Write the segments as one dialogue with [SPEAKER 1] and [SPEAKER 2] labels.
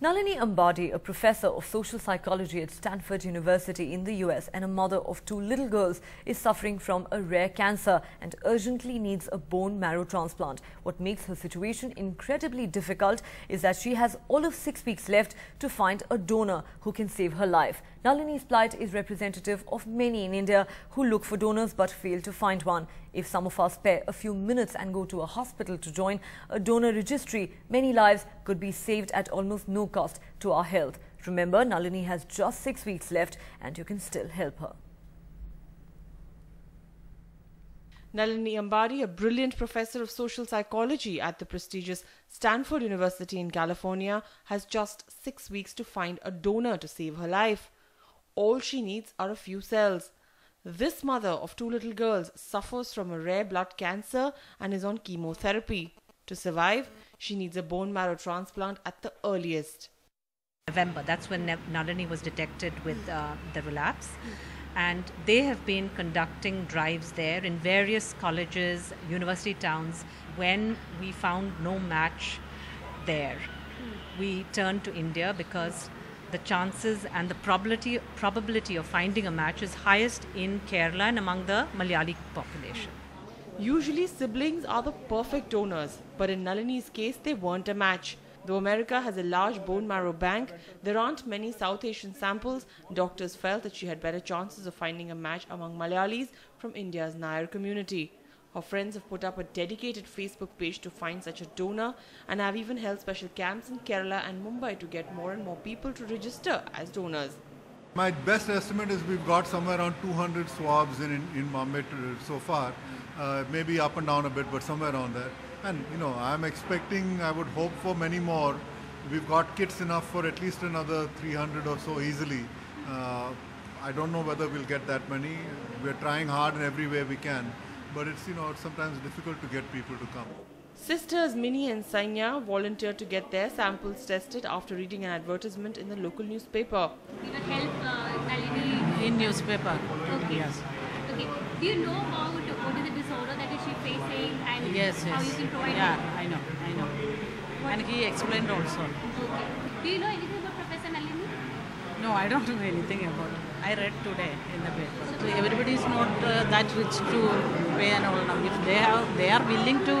[SPEAKER 1] Nalini Ambady, a professor of social psychology at Stanford University in the US and a mother of two little girls, is suffering from a rare cancer and urgently needs a bone marrow transplant. What makes her situation incredibly difficult is that she has all of six weeks left to find a donor who can save her life. Nalini's plight is representative of many in India who look for donors but fail to find one. If some of us spare a few minutes and go to a hospital to join a donor registry, many lives could be saved at almost no cost to our health. Remember, Nalini has just six weeks left and you can still help her.
[SPEAKER 2] Nalini Ambady, a brilliant professor of social psychology at the prestigious Stanford University in California, has just six weeks to find a donor to save her life. All she needs are a few cells. This mother of two little girls suffers from a rare blood cancer and is on chemotherapy. To survive, she needs a bone marrow transplant at the earliest.
[SPEAKER 3] November, that's when Nalini was detected with uh, the relapse. And they have been conducting drives there in various colleges, university towns. When we found no match there, we turned to India because the chances and the probability, probability of finding a match is highest in Kerala and among the Malayali population.
[SPEAKER 2] Usually, siblings are the perfect donors, but in Nalini's case, they weren't a match. Though America has a large bone marrow bank, there aren't many South Asian samples. Doctors felt that she had better chances of finding a match among Malayalis from India's Nair community. Her friends have put up a dedicated Facebook page to find such a donor and have even held special camps in Kerala and Mumbai to get more and more people to register as donors.
[SPEAKER 4] My best estimate is we've got somewhere around 200 swabs in, in, in Bombay so far. Uh, maybe up and down a bit, but somewhere around there. And, you know, I'm expecting, I would hope for many more. We've got kits enough for at least another 300 or so easily. Uh, I don't know whether we'll get that many. We're trying hard in every way we can but it's you know it's sometimes difficult to get people to come.
[SPEAKER 2] Sisters Minnie and Sanya volunteered to get their samples tested after reading an advertisement in the local newspaper.
[SPEAKER 5] You will help uh, Nalini
[SPEAKER 6] in newspaper.
[SPEAKER 5] Okay.
[SPEAKER 6] Yes.
[SPEAKER 5] Do you know about what is the disorder that is she facing and
[SPEAKER 6] yes,
[SPEAKER 5] how you can provide?
[SPEAKER 6] Yeah, her? I know, I know. What? And he explained also.
[SPEAKER 5] Okay. Do you know anything about Professor Nalini?
[SPEAKER 6] No, I don't know anything about it. I read today in the paper. So everybody is not uh, that rich to pay an all. Now. If they have, they are willing to,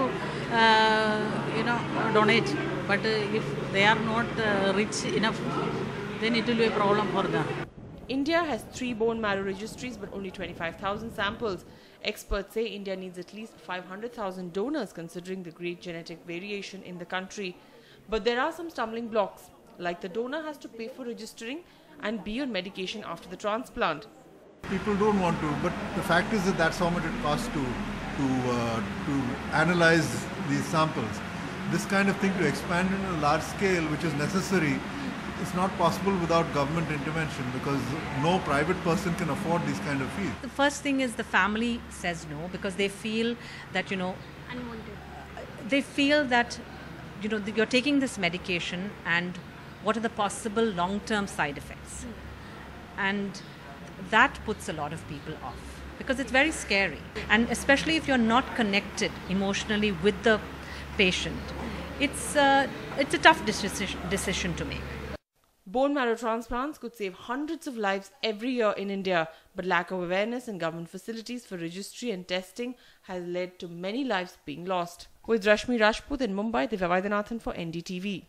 [SPEAKER 6] uh, you know, donate. But uh, if they are not uh, rich enough, then it will be a problem for them.
[SPEAKER 2] India has three bone marrow registries but only 25,000 samples. Experts say India needs at least 500,000 donors considering the great genetic variation in the country. But there are some stumbling blocks, like the donor has to pay for registering and be on medication after the transplant.
[SPEAKER 4] People don't want to, but the fact is that that's how much it costs to to uh, to analyze these samples. This kind of thing to expand in a large scale, which is necessary, it's not possible without government intervention because no private person can afford these kind of fees.
[SPEAKER 3] The first thing is the family says no because they feel that you know
[SPEAKER 5] unwanted.
[SPEAKER 3] They feel that you know you're taking this medication and what are the possible long term side effects. And that puts a lot of people off because it's very scary. And especially if you're not connected emotionally with the patient, it's, uh, it's a tough decision, decision to make.
[SPEAKER 2] Bone marrow transplants could save hundreds of lives every year in India, but lack of awareness in government facilities for registry and testing has led to many lives being lost. With Rashmi Rajput in Mumbai, Divya Vaidyanathan for NDTV.